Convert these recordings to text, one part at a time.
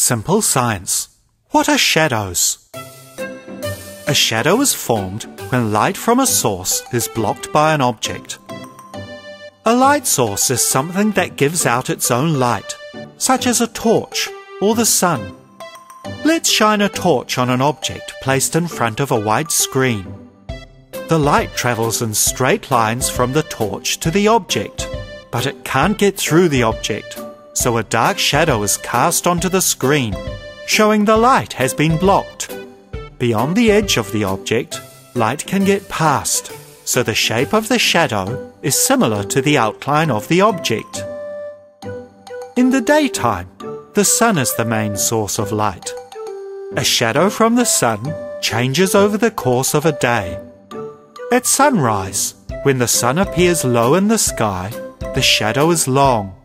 Simple Science. What are shadows? A shadow is formed when light from a source is blocked by an object. A light source is something that gives out its own light, such as a torch or the sun. Let's shine a torch on an object placed in front of a white screen. The light travels in straight lines from the torch to the object, but it can't get through the object so a dark shadow is cast onto the screen, showing the light has been blocked. Beyond the edge of the object, light can get past, so the shape of the shadow is similar to the outline of the object. In the daytime, the sun is the main source of light. A shadow from the sun changes over the course of a day. At sunrise, when the sun appears low in the sky, the shadow is long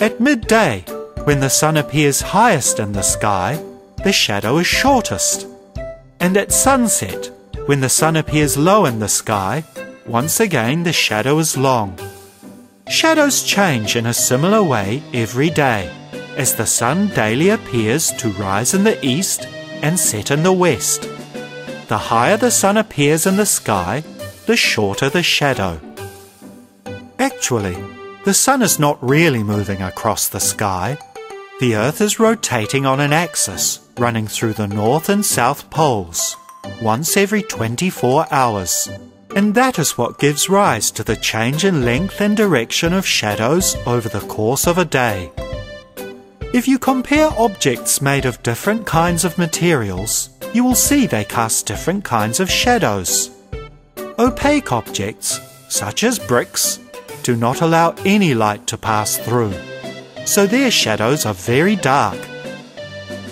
at midday, when the sun appears highest in the sky, the shadow is shortest. And at sunset, when the sun appears low in the sky, once again the shadow is long. Shadows change in a similar way every day, as the sun daily appears to rise in the east and set in the west. The higher the sun appears in the sky, the shorter the shadow. Actually, the sun is not really moving across the sky. The Earth is rotating on an axis running through the North and South poles once every 24 hours. And that is what gives rise to the change in length and direction of shadows over the course of a day. If you compare objects made of different kinds of materials, you will see they cast different kinds of shadows. Opaque objects, such as bricks, do not allow any light to pass through, so their shadows are very dark.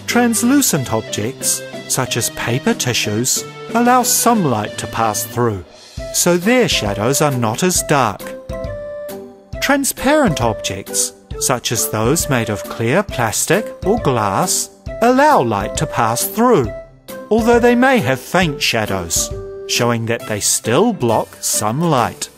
Translucent objects, such as paper tissues, allow some light to pass through, so their shadows are not as dark. Transparent objects, such as those made of clear plastic or glass, allow light to pass through, although they may have faint shadows, showing that they still block some light.